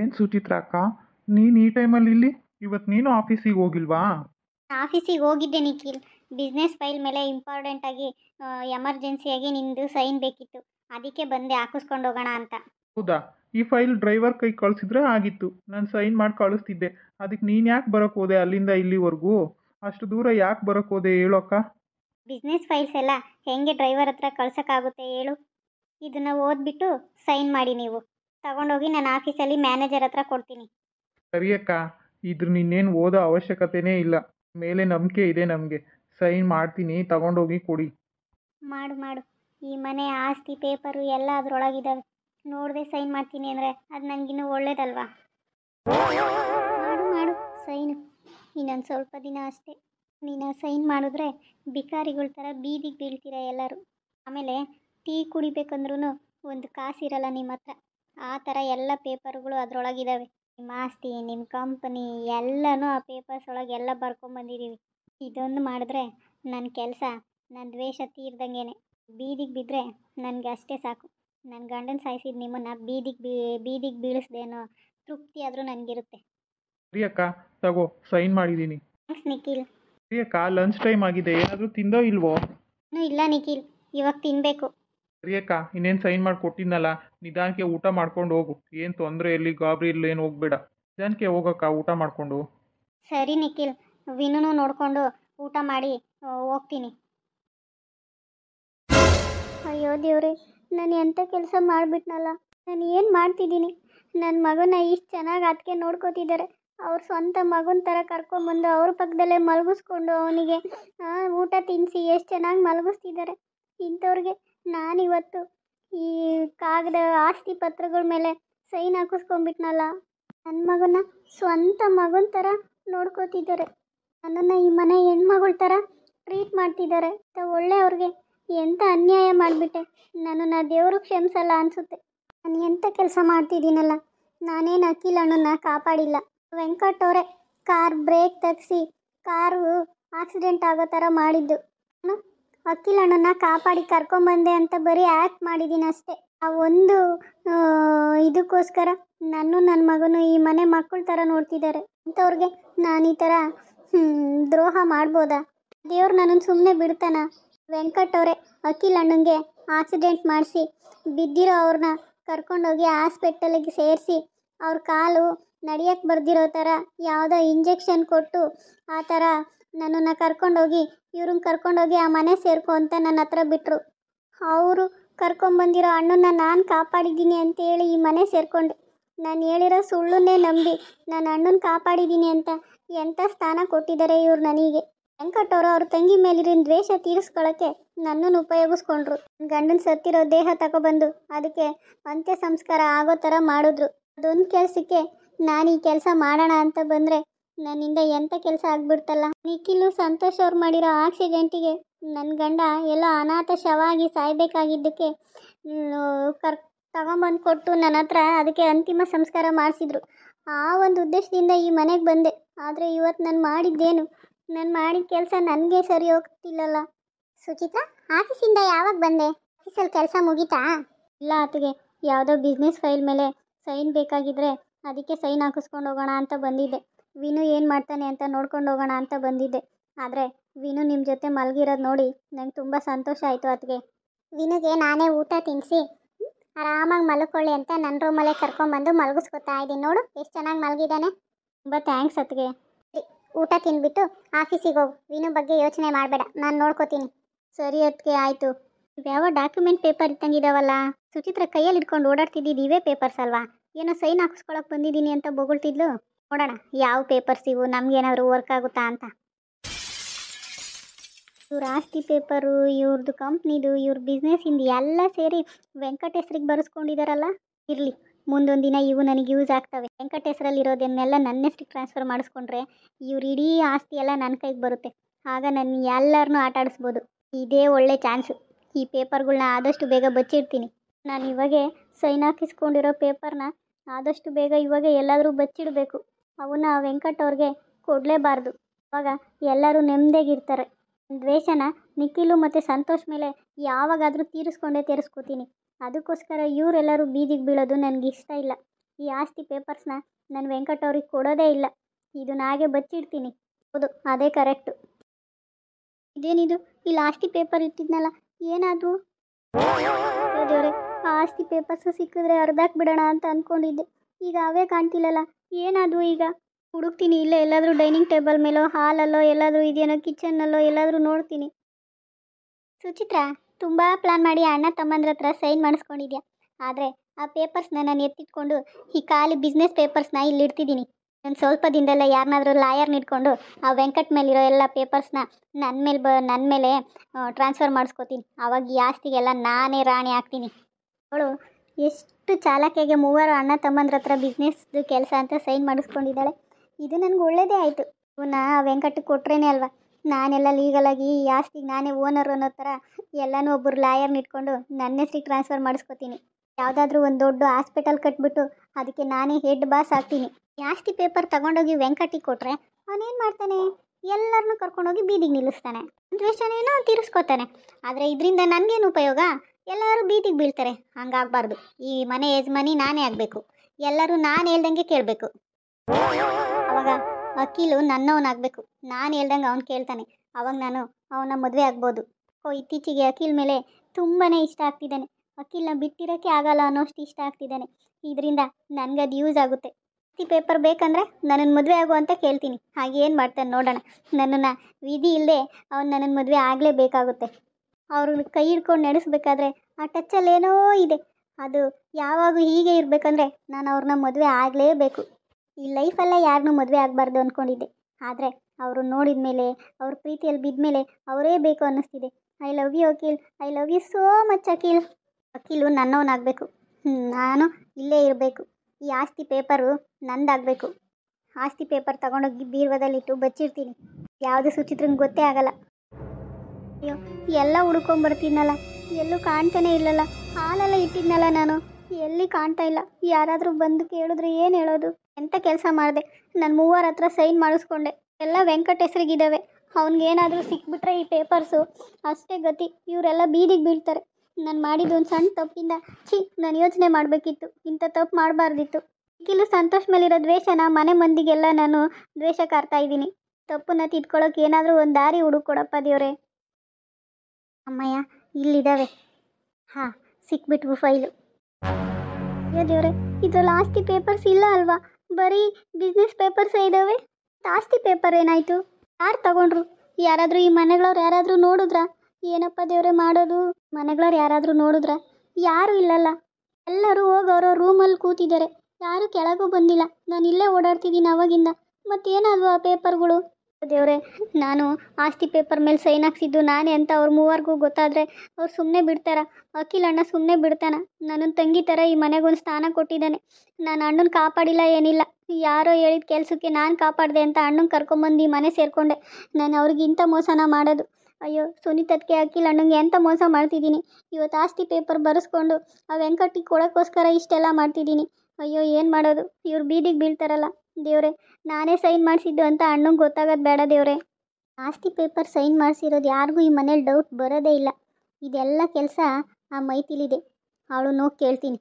ಏನು ಸುಚಿತ್ರ ಅಕ್ಕ ನೀನು ಈ ಟೈಮಲ್ಲಿ ಇಲ್ಲಿ? ಇವತ್ತು ನೀನು ಆಫೀಸಿಗೆ ಹೋಗಿಲ್ವಾ? ಆಫೀಸಿಗೆ ಹೋಗಿದ್ದೆ ನಿಖಿಲ್. ಬಿಸ್ನೆಸ್ ಫೈಲ್ ಮೇಲೆ ಇಂಪಾರ್ಟೆಂಟಾಗಿ ಎಮರ್ಜೆನ್ಸಿಯಾಗಿ ನಿಂದು ಸೈನ್ ಬೇಕಿತ್ತು. ಅದಕ್ಕೆ ಬಂದೆ ಹಾಕಿಸ್ಕೊಂಡು ಹೋಗೋಣ ಅಂತ. ಹೌದಾ? ಈ ಫೈಲ್ ಡ್ರೈವರ್ ಕೈ ಕಳಿಸಿದ್ರೆ ಆಗಿತ್ತು. ನಾನು ಸೈನ್ ಮಾಡಿ ಕಳಿಸ್ತಿದ್ದೆ. ಅದಕ್ಕೆ ನೀನು ಯಾಕೆ ಬರೋಕ್ಕೆ ಹೋದೆ ಅಲ್ಲಿಂದ ಇಲ್ಲಿವರೆಗೂ? ಅಷ್ಟು ದೂರ ಯಾಕೆ ಬರೋಕ್ಕೆ ಹೋದೆ ಹೇಳೋಕ್ಕ ಬಿಸ್ನೆಸ್ ಫೈಲ್ಸ್ ಎಲ್ಲ ಹೆಂಗೆ ಡ್ರೈವರ್ ಹತ್ರ ಕಳ್ಸೋಕ್ಕಾಗುತ್ತೆ ಹೇಳು. ಇದನ್ನು ಓದ್ಬಿಟ್ಟು ಸೈನ್ ಮಾಡಿ ನೀವು. ತಗೊಂಡೋಗಿ ನಾನು ಆಫೀಸಲ್ಲಿ ಮ್ಯಾನೇಜರ್ ಹತ್ರ ಕೊಡ್ತೀನಿ. ಸರಿ ಅಕ್ಕ ಇದ್ರ ನಿನ್ನೇನು ಓದೋ ಅವಶ್ಯಕತೆನೇ ಇಲ್ಲ. ಮೇಲೆ ನಂಬಿಕೆ ಇದೆ ನಮಗೆ. ಸೈನ್ ಮಾಡ್ತೀನಿ ತಗೊಂಡೋಗಿ ಕೊಡಿ. ಮಾಡು ಮಾಡು. ಈ ಮನೆ ಆಸ್ತಿ ಪೇಪರು ಎಲ್ಲ ಅದರೊಳಗಿದ್ದಾವೆ ನೋಡದೆ ಸೈನ್ ಮಾಡ್ತೀನಿ ಅಂದರೆ ಅದು ನನಗಿನ್ನೂ ಒಳ್ಳೇದಲ್ವಾ? ಮಾಡು ಮಾಡು ಸೈನು. ಇನ್ನೊಂದು ಸ್ವಲ್ಪ ದಿನ ಅಷ್ಟೇ. ನೀನು ಸೈನ್ ಮಾಡಿದ್ರೆ ಬಿಕಾರಿಗಳ ಥರ ಬೀದಿಗೆ ಬೀಳ್ತೀರ ಎಲ್ಲರೂ. ಆಮೇಲೆ ಟೀ ಕುಡಿಬೇಕಂದ್ರೂ ಒಂದು ಕಾಸಿರಲ್ಲ ನಿಮ್ಮ ಹತ್ರ ಆ ಥರ ಎಲ್ಲ ಪೇಪರ್ಗಳು ಅದರೊಳಗಿದ್ದಾವೆ ನಿಮ್ಮ ಆಸ್ತಿ ನಿಮ್ಮ ಕಂಪನಿ ಎಲ್ಲನೂ ಆ ಪೇಪರ್ಸ್ ಒಳಗೆ ಎಲ್ಲ ಬರ್ಕೊಂಬಂದಿದ್ದೀವಿ ಇದೊಂದು ಮಾಡಿದ್ರೆ ನನ್ನ ಕೆಲಸ ನನ್ನ ದ್ವೇಷ ತೀರ್ದಂಗೆನೆ. ಬೀದಿಗೆ ಬಿದ್ದರೆ ನನಗೆ ಅಷ್ಟೇ ಸಾಕು. ನನ್ನ ಗಂಡನ ಸಾಯಿಸಿದ ನಿಮ್ಮನ್ನು ಬೀದಿಗೆ ಬೀ ಬೀದಿಗೆ ಬೀಳಿಸ್ದೆ ಅನ್ನೋ ತೃಪ್ತಿ ಆದರೂ ನನಗಿರುತ್ತೆ. ಸರಿ ಅಕ್ಕ ತಗೋ ಸೈನ್ ಮಾಡಿದ್ದೀನಿ ಥ್ಯಾಂಕ್ಸ್ ನಿಖಿಲ್. ಸರಿ ಅಕ್ಕ ಲಂಚ್ ಟೈಮ್ ಆಗಿದೆ. ಏನಾದರೂ ತಿಂದೋ ಇಲ್ವೋ? ಇನ್ನೂ ಇಲ್ಲ ನಿಖಿಲ್. ಇವಾಗ ತಿನ್ನಬೇಕು ಸರಿ ಅಕ್ಕ ಇನ್ನೇನು ಸೈನ್ ಮಾಡಿ ಕೊಟ್ಟಿದ್ನಲ್ಲ, ನಿಧಾನಕ್ಕೆ ಊಟ ಮಾಡ್ಕೊಂಡು ಹೋಗು. ಏನು ತೊಂದರೆ ಇಲ್ಲಿ ಗಾಬರಿ ಇಲ್ಲ ಏನು ಹೋಗ್ಬೇಡ. ನಿಧಾನಕ್ಕೆ ಹೋಗಕ್ಕ, ಊಟ ಮಾಡಿಕೊಂಡು ಸರಿ ನಿಖಿಲ್ ವಿನೂ ನೋಡಿಕೊಂಡು ಊಟ ಮಾಡಿ ಹೋಗ್ತೀನಿ. ಅಯ್ಯೋ ದೇವ್ರಿ, ನಾನು ಎಂಥ ಕೆಲಸ ಮಾಡಿಬಿಟ್ನಲ್ಲ? ನಾನು ಏನು ಮಾಡ್ತಿದ್ದೀನಿ? ನನ್ನ ಮಗನ ಇಷ್ಟು ಚೆನ್ನಾಗಿ ಅದಕ್ಕೆ ನೋಡ್ಕೋತಿದ್ದಾರೆ ಅವ್ರ ಸ್ವಂತ ಮಗನ ಥರ ಕರ್ಕೊಂಬಂದು ಅವ್ರ ಪಕ್ಕದಲ್ಲೇ ಮಲಗಿಸ್ಕೊಂಡು ಅವನಿಗೆ ಊಟ ತಿನ್ನಿಸಿ ಎಷ್ಟು ಚೆನ್ನಾಗಿ ಮಲಗಿಸ್ತಿದ್ದಾರೆ ಇಂಥವ್ರಿಗೆ ನಾನಿವತ್ತು ಈ ಕಾಗದ ಆಸ್ತಿ ಪತ್ರಗಳ ಮೇಲೆ ಸೈನ್ ಹಾಕಿಸ್ಕೊಂಡ್ಬಿಟ್ನಲ್ಲ ನನ್ನ ಮಗನ ಸ್ವಂತ ಮಗನ ಥರ ನೋಡ್ಕೋತಿದ್ದಾರೆ. ನನ್ನನ್ನು ಈ ಮನೆ ಹೆಣ್ಮಗಳ ಥರ ಟ್ರೀಟ್ ಮಾಡ್ತಿದ್ದಾರೆ. ಅಂತ ಒಳ್ಳೆಯವ್ರಿಗೆ ಎಂಥ ಅನ್ಯಾಯ ಮಾಡಿಬಿಟ್ಟೆ. ನನ್ನನ್ನು ದೇವರು ಕ್ಷಮಿಸಲ್ಲ ಅನಿಸುತ್ತೆ. ನಾನು ಎಂಥ ಕೆಲಸ ಮಾಡ್ತಿದ್ದೀನಲ್ಲ, ನಾನೇನು ಅಕ್ಕಿಲ್ಲ ಅಣ್ಣನ ಕಾಪಾಡಿಲ್ಲ. ವೆಂಕಟ್ ಅವರೇ, ಕಾರ್ ಬ್ರೇಕ್ ತಗ್ಸಿ, ಕಾರು ಆಕ್ಸಿಡೆಂಟ್ ಆಗೋ ಥರ ಮಾಡಿದ್ದು. ಅಖಿಲ್ ಅಣ್ಣನ ಕಾಪಾಡಿ ಕರ್ಕೊಂಬಂದೆ ಅಂತ ಬರೀ ಆ್ಯಕ್ಟ್ ಮಾಡಿದ್ದೀನಿ ಅಷ್ಟೇ. ಆ ಒಂದು ಇದಕ್ಕೋಸ್ಕರ ನಾನು ನನ್ನ ಮಗನು ಈ ಮನೆ ಮಕ್ಕಳ ಥರ ನೋಡ್ತಿದ್ದಾರೆ. ಅಂಥವ್ರಿಗೆ ನಾನು ಈ ಥರ ದ್ರೋಹ ಮಾಡ್ಬೋದಾ? ದೇವ್ರು ನನ್ನನ್ನು ಸುಮ್ಮನೆ ಬಿಡ್ತಾನ? ವೆಂಕಟ್ ಅವರೇ ವಕೀಲ್ ಆಕ್ಸಿಡೆಂಟ್ ಮಾಡಿಸಿ, ಬಿದ್ದಿರೋ ಅವ್ರನ್ನ ಕರ್ಕೊಂಡೋಗಿ ಹಾಸ್ಪಿಟಲಿಗೆ ಸೇರಿಸಿ, ಅವ್ರ ಕಾಲು ನಡಿಯಕ್ಕೆ ಬರ್ದಿರೋ ಥರ ಯಾವುದೋ ಇಂಜೆಕ್ಷನ್ ಕೊಟ್ಟು ಆ ಥರ ನನ್ನನ್ನು ಕರ್ಕೊಂಡೋಗಿ, ಇವ್ರನ್ನ ಕರ್ಕೊಂಡೋಗಿ ಆ ಮನೆ ಸೇರ್ಕೊ ಅಂತ ನನ್ನ ಹತ್ರ ಬಿಟ್ಟರು ಅವರು ಕರ್ಕೊಂಬಂದಿರೋ ಅಣ್ಣನ ನಾನು ಕಾಪಾಡಿದ್ದೀನಿ ಅಂತೇಳಿ ಈ ಮನೆ ಸೇರಿಕೊಂಡೆ ನಾನು ಹೇಳಿರೋ ಸುಳ್ಳನ್ನೇ ನಂಬಿ ನಾನು ಅಣ್ಣನ ಕಾಪಾಡಿದ್ದೀನಿ ಅಂತ ಎಂಥ ಸ್ಥಾನ ಕೊಟ್ಟಿದ್ದಾರೆ ಇವ್ರು ನನಗೆ? ವೆಂಕಟವರು ಅವ್ರ ತಂಗಿ ಮೇಲಿರೋ ದ್ವೇಷ ತೀರಿಸ್ಕೊಳ್ಳೋಕ್ಕೆ ನನ್ನನ್ನು ಉಪಯೋಗಿಸ್ಕೊಂಡ್ರು. ಗಂಡನ ಸತ್ತಿರೋ ದೇಹ ತಗೊಬಂದು ಅದಕ್ಕೆ ಅಂತ್ಯ ಸಂಸ್ಕಾರ ಆಗೋ ಥರ ಮಾಡಿದ್ರು. ಅದೊಂದು ಕೆಲಸಕ್ಕೆ ನಾನು ಈ ಕೆಲಸ ಮಾಡೋಣ ಅಂತ ಬಂದರೆ ನನ್ನಿಂದ ಎಂಥ ಕೆಲಸ ಆಗ್ಬಿಡ್ತಲ್ಲ? ನಿಖಿಲು ಸಂತೋಷ್ ಅವ್ರು ಮಾಡಿರೋ ಆಕ್ಸಿಡೆಂಟಿಗೆ ನನ್ನ ಗಂಡ ಎಲ್ಲ ಅನಾಥ ಶವಾಗಿ ಸಾಯ್ಬೇಕಾಗಿದ್ದಕ್ಕೆ ಮ್, ಕರ್ ತಗೊಂಬಂದು ಕೊಟ್ಟು ನನ್ನ ಹತ್ರ ಅದಕ್ಕೆ ಅಂತಿಮ ಸಂಸ್ಕಾರ ಮಾಡಿಸಿದ್ರು. ಆ ಒಂದು ಉದ್ದೇಶದಿಂದ ಈ ಮನೆಗೆ ಬಂದೆ. ಆದರೆ ಇವತ್ತು ನಾನು ಮಾಡಿದ್ದೇನು? ನಾನು ಮಾಡಿದ ಕೆಲಸ ನನಗೆ ಸರಿ ಹೋಗ್ತಿಲ್ಲಲ್ಲ. ಸುಚಿತ್ರಾ ಆಫೀಸಿಂದ ಯಾವಾಗ ಬಂದೆ? ಆಫೀಸಲ್ಲಿ ಕೆಲಸ ಮುಗೀತಾ? ಇಲ್ಲ ಆತಗೆ ಯಾವುದೋ ಬಿಸ್ನೆಸ್ ಫೈಲ್ ಮೇಲೆ ಸೈನ್ ಬೇಕಾಗಿದ್ರೆ ಅದಕ್ಕೆ ಸೈನ್ ಹಾಕಿಸ್ಕೊಂಡು ಹೋಗೋಣ ಅಂತ ಬಂದಿದ್ದೆ. ವಿನು ಏನು ಮಾಡ್ತಾನೆ ಅಂತ ನೋಡ್ಕೊಂಡು ಹೋಗೋಣ ಅಂತ ಬಂದಿದ್ದೆ. ಆದರೆ ವಿನು ನಿಮ್ಮ ಜೊತೆ ಮಲಗಿರೋದು ನೋಡಿ ನಂಗೆ ತುಂಬ ಸಂತೋಷ ಆಯಿತು ಅದಕ್ಕೆ ವಿನುಗೆ ನಾನೇ ಊಟ ತಿನ್ನಿಸಿ ಆರಾಮಾಗಿ ಮಲ್ಕೊಳ್ಳಿ ಅಂತ ನನ್ನ ರೂಮಲ್ಲೇ ಕರ್ಕೊಂಬಂದು ಮಲಗಿಸ್ಕೊತಾ ಇದ್ದೀನಿ ನೋಡು, ಎಷ್ಟು ಚೆನ್ನಾಗಿ ಮಲಗಿದ್ದಾನೆ. ತುಂಬ ಥ್ಯಾಂಕ್ಸ್ ಅತ್ತಿಗೆ ಊಟ ತಿನ್ಬಿಟ್ಟು ಆಫೀಸಿಗೆ ಹೋಗು, ವಿನು ಬಗ್ಗೆ ಯೋಚನೆ ಮಾಡಬೇಡ, ನಾನು ನೋಡ್ಕೋತೀನಿ. ಸರಿ ಅದಕ್ಕೆ ಆಯಿತು. ಯಾವ ಡಾಕ್ಯುಮೆಂಟ್ ಪೇಪರ್ ಇದ್ದಂಗಿದಾವಲ್ಲ, ಸುಚಿತ್ರ ಕೈಯಲ್ಲಿ ಇಟ್ಕೊಂಡು ಓಡಾಡ್ತಿದ್ದಿದ್ದು ಇವೇ ಪೇಪರ್ಸ್ ಅಲ್ವಾ? ಏನೋ ಸೈನ್ ಹಾಕಿಸ್ಕೊಳಕ್ಕೆ ಬಂದಿದ್ದೀನಿ ಅಂತ ಬೊಗಳ್ತಿದ್ಲು. ನೋಡೋಣ, ಯಾವ ಪೇಪರ್ಸ್ ಇವು ನಮ್ಗೇನಾದ್ರು ವರ್ಕ್ ಆಗುತ್ತಾ ಅಂತ. ಇವ್ರ ಆಸ್ತಿ ಪೇಪರು ಇವ್ರದ್ದು ಕಂಪ್ನಿದು ಇವ್ರ ಬಿಸ್ನೆಸ್ಸಿಂದು ಎಲ್ಲ ಸೇರಿ ವೆಂಕಟೇಶ್ವರಿಗೆ ಹೆಸ್ರಿಗೆ ಬರೆಸ್ಕೊಂಡಿದಾರಲ್ಲ, ಇರಲಿ. ಮುಂದೊಂದು ದಿನ ಇವು ನನಗೆ ಯೂಸ್ ಆಗ್ತವೆ. ವೆಂಕಟೇಶ್ವರಲ್ಲಿರೋದನ್ನೆಲ್ಲ ನನ್ನ ಟ್ರಾನ್ಸ್ಫರ್ ಮಾಡಿಸ್ಕೊಂಡ್ರೆ ಇವ್ರ ಇಡೀ ಆಸ್ತಿ ಎಲ್ಲ ನನ್ನ ಕೈಗೆ ಬರುತ್ತೆ. ಆಗ ನನ್ನ ಎಲ್ಲರನ್ನೂ ಆಟ ಆಡಿಸ್ಬೋದು. ಇದೇ ಒಳ್ಳೆ ಚಾನ್ಸು ಈ ಪೇಪರ್ಗಳನ್ನ ಆದಷ್ಟು ಬೇಗ ಬಚ್ಚಿಡ್ತೀನಿ. ನಾನು ಇವಾಗೆ ಸೈನ್ ಹಾಕಿಸ್ಕೊಂಡಿರೋ ಪೇಪರ್ನ ಆದಷ್ಟು ಬೇಗ ಇವಾಗ ಎಲ್ಲಾದರೂ ಬಚ್ಚಿಡಬೇಕು. ಅವನ್ನ ವೆಂಕಟ್ ಅವ್ರಿಗೆ ಕೊಡಲೇಬಾರ್ದು. ಅವಾಗ ಎಲ್ಲರೂ ನೆಮ್ಮದಿಯಾಗಿರ್ತಾರೆ ದ್ವೇಷನ ನಿಖಿಲು ಮತ್ತು ಸಂತೋಷ್ ಮೇಲೆ ಯಾವಾಗಾದರೂ ತೀರಿಸ್ಕೊಂಡೇ ತೀರಿಸ್ಕೋತೀನಿ. ಅದಕ್ಕೋಸ್ಕರ ಇವರೆಲ್ಲರೂ ಬೀದಿಗೆ ಬೀಳೋದು ನನಗೆ ಇಷ್ಟ ಇಲ್ಲ. ಈ ಆಸ್ತಿ ಪೇಪರ್ಸ್ನ ನಾನು ವೆಂಕಟ್ ಅವ್ರಿಗೆ ಕೊಡೋದೇ ಇಲ್ಲ. ಇದು ನಾಗೆ ಬಚ್ಚಿಡ್ತೀನಿ. ಹೌದು, ಅದೇ ಕರೆಕ್ಟು. ಇದೇನಿದು? ಇಲ್ಲಿ ಆಸ್ತಿ ಪೇಪರ್ ಇಟ್ಟಿದ್ನಲ್ಲ ಏನಾದವು ಆ ಆಸ್ತಿ ಪೇಪರ್ಸು ಸಿಕ್ಕಿದ್ರೆ ಅರ್ಧಕ್ಕೆ ಬಿಡೋಣ ಅಂತ ಅಂದ್ಕೊಂಡಿದ್ದೆ ಈಗ ಅವೇ ಕಾಣ್ತಿಲ್ಲಲ್ಲ ಏನಾದವು ಈಗ? ಹುಡುಕ್ತೀನಿ, ಇಲ್ಲೇ ಎಲ್ಲಾದರೂ ಡೈನಿಂಗ್ ಟೇಬಲ್ ಮೇಲೋ, ಹಾಲಲ್ಲೋ, ಎಲ್ಲಾದರೂ ಇದೆಯೇನೋ ಕಿಚನ್ನಲ್ಲೋ ಎಲ್ಲಾದರೂ ನೋಡ್ತೀನಿ. ಸುಚಿತ್ರಾ, ತುಂಬ ಪ್ಲಾನ್ ಮಾಡಿ ಅಣ್ಣ ತಮ್ಮಂದ್ರ ಹತ್ರ ಸೈನ್ ಮಾಡಿಸ್ಕೊಂಡಿದ್ಯಾ? ಆದರೆ ಆ ಪೇಪರ್ಸ್ನ ನಾನು ಎತ್ತಿಟ್ಕೊಂಡು ಈ ಖಾಲಿ ಬಿಸ್ನೆಸ್ ಪೇಪರ್ಸ್ನ ಇಲ್ಲಿ ಇಡ್ತಿದ್ದೀನಿ. ನಾನು ಸ್ವಲ್ಪ ದಿನದಲ್ಲೇ ಯಾರನ್ನಾದರೂ ಲಾಯರ್ನ ಇಟ್ಕೊಂಡು ಆ ವೆಂಕಟ್ ಮೇಲಿರೋ ಎಲ್ಲ ಪೇಪರ್ಸ್ನ ನನ್ನ ಮೇಲೆ ಬ ನನ್ನ ಮೇಲೆ ಟ್ರಾನ್ಸ್ಫರ್ ಮಾಡಿಸ್ಕೋತೀನಿ. ಆವಾಗ ಈ ಆಸ್ತಿಗೆಲ್ಲ ನಾನೇ ರಾಣಿ ಆಗ್ತೀನಿ. ಅವಳು ಎಷ್ಟು ಚಾಲಕಿಯಾಗಿ ಮೂವರು ಅಣ್ಣ ತಮ್ಮಂದ್ರ ಹತ್ರ ಬಿಸ್ನೆಸ್ದು ಕೆಲಸ ಅಂತ ಸೈನ್ ಮಾಡಿಸ್ಕೊಂಡಿದ್ದಾಳೆ. ಇದು ನನಗೆ ಒಳ್ಳೇದೇ ಆಯಿತು. ಇವನ್ನ ವೆಂಕಟಕ್ಕೆ ಕೊಟ್ರೇನೆ ಅಲ್ವಾ? ನಾನೆಲ್ಲ ಲೀಗಲಾಗಿ ಈ ಆಸ್ತಿಗೆ ನಾನೇ ಓನರ್ ಅನ್ನೋ ಥರ ಎಲ್ಲನೂ ಒಬ್ಬರು ಲಾಯರ್ನ ಇಟ್ಕೊಂಡು ನನ್ನ ಹೆಸ್ರಿಗೆ ಟ್ರಾನ್ಸ್ಫರ್ ಮಾಡಿಸ್ಕೊತೀನಿ. ಯಾವುದಾದ್ರೂ ಒಂದು ದೊಡ್ಡ ಹಾಸ್ಪಿಟಲ್ ಕಟ್ಬಿಟ್ಟು ಅದಕ್ಕೆ ನಾನೇ ಹೆಡ್ ಬಾಸ್ ಆಗ್ತೀನಿ. ಜಾಸ್ತಿ ಪೇಪರ್ ತಗೊಂಡೋಗಿ ವೆಂಕಟಿಗೆ ಕೊಟ್ರೆ ಅವನೇನು ಮಾಡ್ತಾನೆ? ಎಲ್ಲರನ್ನೂ ಕರ್ಕೊಂಡೋಗಿ ಬೀದಿಗೆ ನಿಲ್ಲಿಸ್ತಾನೆ. ದ್ವೇಷನೇನೋ ತೀರಿಸ್ಕೊತಾನೆ. ಆದರೆ ಇದರಿಂದ ನನಗೇನು ಉಪಯೋಗ? ಎಲ್ಲರೂ ಬೀದಿಗೆ ಬೀಳ್ತಾರೆ. ಹಂಗಾಗಬಾರ್ದು. ಈ ಮನೆ ಯಜಮಾನಿ ನಾನೇ ಆಗಬೇಕು. ಎಲ್ಲರೂ ನಾನು ಹೇಳ್ದಂಗೆ ಕೇಳಬೇಕು. ಅವಾಗ ವಕೀಲು ನನ್ನವನಾಗಬೇಕು ನಾನು ಹೇಳ್ದಂಗೆ ಅವ್ನು ಕೇಳ್ತಾನೆ. ಅವಾಗ ನಾನು ಅವನ ಮದುವೆ ಆಗ್ಬೋದು. ಓ, ಇತ್ತೀಚೆಗೆ ವಕೀಲ್ ಮೇಲೆ ತುಂಬಾ ಇಷ್ಟ ಆಗ್ತಿದ್ದಾನೆ. ವಕೀಲನ್ನ ಬಿಟ್ಟಿರೋಕ್ಕೆ ಆಗಲ್ಲ ಅನ್ನೋಷ್ಟು ಇಷ್ಟ ಆಗ್ತಿದ್ದಾನೆ. ಇದರಿಂದ ನನಗದು ಯೂಸ್ ಆಗುತ್ತೆ. ಈ ಪೇಪರ್ ಬೇಕಂದರೆ ನನ್ನನ್ನು ಮದುವೆ ಆಗು ಅಂತ ಕೇಳ್ತೀನಿ. ಹಾಗೇನು ಮಾಡ್ತಾನೆ ನೋಡೋಣ. ನನ್ನನ್ನು ವಿಧಿ ಇಲ್ಲದೆ ಅವ್ನು ನನ್ನನ್ನು ಮದುವೆ ಆಗಲೇಬೇಕಾಗುತ್ತೆ. ಅವ್ರನ್ನ ಕೈ ಹಿಡ್ಕೊಂಡು ನಡೆಸ್ಬೇಕಾದ್ರೆ ಆ ಟಚ್ಚಲ್ಲಿ ಏನೋ ಇದೆ. ಅದು ಯಾವಾಗ ಹೀಗೆ ಇರಬೇಕಂದ್ರೆ ನಾನು ಅವ್ರನ್ನ ಮದುವೆ ಆಗಲೇಬೇಕು. ಈ ಲೈಫಲ್ಲೇ ಯಾರನ್ನೂ ಮದುವೆ ಆಗಬಾರ್ದು ಅಂದ್ಕೊಂಡಿದ್ದೆ ಆದರೆ ಅವರು ನೋಡಿದ ಮೇಲೆ ಅವ್ರ ಪ್ರೀತಿಯಲ್ಲಿ ಬಿದ್ದ ಮೇಲೆ ಅವರೇ ಬೇಕು ಅನ್ನಿಸ್ತಿದೆ. I love you Akhil. I love you so much Akhil. Akhil ನನ್ನವನಾಗಬೇಕು. ನಾನು ಇಲ್ಲೇ ಇರಬೇಕು. ಈ ಆಸ್ತಿ ಪೇಪರು ನಂದಾಗಬೇಕು. ಆಸ್ತಿ ಪೇಪರ್ ತಗೊಂಡೋಗಿ ಬೀರ್ವದಲ್ಲಿಟ್ಟು ಬಚ್ಚಿರ್ತೀನಿ ಯಾವುದು ಸುಚಿತ್ರಂಗೆ ಗೊತ್ತೇ ಆಗಲ್ಲ. ಅಯ್ಯೋ, ಎಲ್ಲ ಹುಡ್ಕೊಂಬರ್ತೀನಲ್ಲ ಎಲ್ಲೂ ಕಾಣ್ತಾನೆ ಇಲ್ಲಲ್ಲ. ಹಾಲೆಲ್ಲ ಇಟ್ಟಿದ್ನಲ್ಲ ನಾನು. ಎಲ್ಲಿ ಕಾಣ್ತಾ ಇಲ್ಲ. ಯಾರಾದರೂ ಬಂದು ಕೇಳಿದ್ರೆ ಏನು ಹೇಳೋದು? ಎಂಥ ಕೆಲಸ ಮಾಡಿದೆ? ನಾನು ಮೂವರ ಹತ್ರ ಸೈನ್ ಮಾಡಿಸ್ಕೊಂಡೆ. ಎಲ್ಲ ವೆಂಕಟೇಶ್ವರಿಗಿದ್ದಾವೆ ಹೆಸ್ರಿಗಿದ್ದಾವೆ ಅವ್ನಿಗೇನಾದರೂ ಸಿಕ್ಬಿಟ್ರೆ ಈ ಪೇಪರ್ಸು. ಅಷ್ಟೇ ಗತಿ. ಇವರೆಲ್ಲ ಬೀದಿಗೆ ಬೀಳ್ತಾರೆ. ನಾನು ಮಾಡಿದ ಒಂದು ಸಣ್ಣ ತಪ್ಪಿಂದ ಛೀ, ನಾನು ಯೋಚನೆ ಮಾಡಬೇಕಿತ್ತು. ಇಂಥ ತಪ್ಪು ಮಾಡಬಾರ್ದಿತ್ತು. ಕಿಲು ಸಂತೋಷ ಮೇಲಿರೋ ದ್ವೇಷನ ಮನೆ ಮಂದಿಗೆಲ್ಲ ನಾನು ದ್ವೇಷ ಕಾರ್ತಾ ಇದ್ದೀನಿ. ತಪ್ಪನ್ನ ತಿದ್ಕೊಳ್ಳೋಕೆ ಏನಾದರೂ ಒಂದು ದಾರಿ ಹುಡುಕೊಡಪ್ಪ ದೇವ್ರೆ. ಅಮ್ಮಯ್ಯ, ಇಲ್ಲಿದ್ದಾವೆ. ಹಾಂ, ಸಿಕ್ಬಿಟ್ವು ಫೈಲು. ಅಯ್ಯೋ ದೇವ್ರೆ, ಇದು ಆಸ್ತಿ ಪೇಪರ್ಸ್ ಇಲ್ಲ ಅಲ್ವಾ? ಬರೀ ಬಿಸ್ನೆಸ್ ಪೇಪರ್ಸೇ ಇದ್ದಾವೆ ಆಸ್ತಿ ಪೇಪರ್ ಏನಾಯಿತು? ಯಾರು ತಗೊಂಡ್ರು? ಯಾರಾದರೂ ಈ ಮನೆಗಳವ್ರು ಯಾರಾದರೂ ನೋಡಿದ್ರಾ? ಏನಪ್ಪ ದೇವ್ರೆ ಮಾಡೋದು? ಮನೆಗಳವ್ರು ಯಾರಾದರೂ ನೋಡಿದ್ರಾ? ಯಾರೂ ಇಲ್ಲಲ್ಲ. ಎಲ್ಲರೂ ಹೋಗಿ ಅವರವ್ರ ರೂಮಲ್ಲಿ ಕೂತಿದ್ದಾರೆ. ಯಾರೂ ಕೆಳಗೂ ಬಂದಿಲ್ಲ. ನಾನು ಇಲ್ಲೇ ಓಡಾಡ್ತಿದ್ದೀನಿ ಅವಾಗಿಂದ. ಮತ್ತೇನಾದ್ವು ಆ ಪೇಪರ್ಗಳು? ದೇವ್ರೆ, ನಾನು ಆಸ್ತಿ ಪೇಪರ್ ಮೇಲೆ ಸೈನ್ ಹಾಕ್ಸಿದ್ದು ನಾನೇ ಅಂತ ಅವ್ರ ಮೂವರ್ಗೂ ಗೊತ್ತಾದರೆ ಅವ್ರು ಸುಮ್ಮನೆ ಬಿಡ್ತಾರ. ಅಖಿಲ್ ಅಣ್ಣ ಸುಮ್ಮನೆ ಬಿಡ್ತಾನ. ನನ್ನ ತಂಗಿ ಥರ ಈ ಮನೆಗೊಂದು ಸ್ಥಾನ ಕೊಟ್ಟಿದ್ದಾನೆ. ನಾನು ಅಣ್ಣನ ಕಾಪಾಡಿಲ್ಲ ಏನಿಲ್ಲ. ಯಾರೋ ಹೇಳಿದ ಕೆಲಸಕ್ಕೆ ನಾನು ಕಾಪಾಡಿದೆ ಅಂತ ಅಣ್ಣನ ಕರ್ಕೊಂಬಂದು ಈ ಮನೆ ಸೇರಿಕೊಂಡೆ. ನಾನು ಅವ್ರಿಗಿಂತ ಮೋಸನ ಮಾಡೋದು. ಅಯ್ಯೋ ಸುನೀತಕ್ಕೆ ಅಖಿಲ್ ಅಣ್ಣಂಗೆ ಎಂಥ ಮೋಸ ಮಾಡ್ತಿದ್ದೀನಿ? ಇವತ್ತು ಆಸ್ತಿ ಪೇಪರ್ ಬರೆಸ್ಕೊಂಡು ಆ ವೆಂಕಟಿಗೆ ಕೊಡೋಕ್ಕೋಸ್ಕರ ಇಷ್ಟೆಲ್ಲ ಮಾಡ್ತಿದ್ದೀನಿ. ಅಯ್ಯೋ, ಏನು ಮಾಡೋದು? ಇವ್ರು ಬೀದಿಗೆ ಬೀಳ್ತಾರಲ್ಲ. ದೇವ್ರೆ, ನಾನೇ ಸೈನ್ ಮಾಡಿಸಿದ್ದು ಅಂತ ಅಣ್ಣಂಗೆ ಗೊತ್ತಾಗೋದು ಬೇಡ ದೇವ್ರೆ. ಆಸ್ತಿ ಪೇಪರ್ ಸೈನ್ ಮಾಡಿಸಿರೋದು ಯಾರಿಗೂ ಈ ಮನೇಲಿ ಡೌಟ್ ಬರೋದೇ ಇಲ್ಲ. ಇದೆಲ್ಲ ಕೆಲಸ ಆ ಮೈತಿಲಿದೆ. ಅವಳು ನೋಗಿ ಕೇಳ್ತೀನಿ.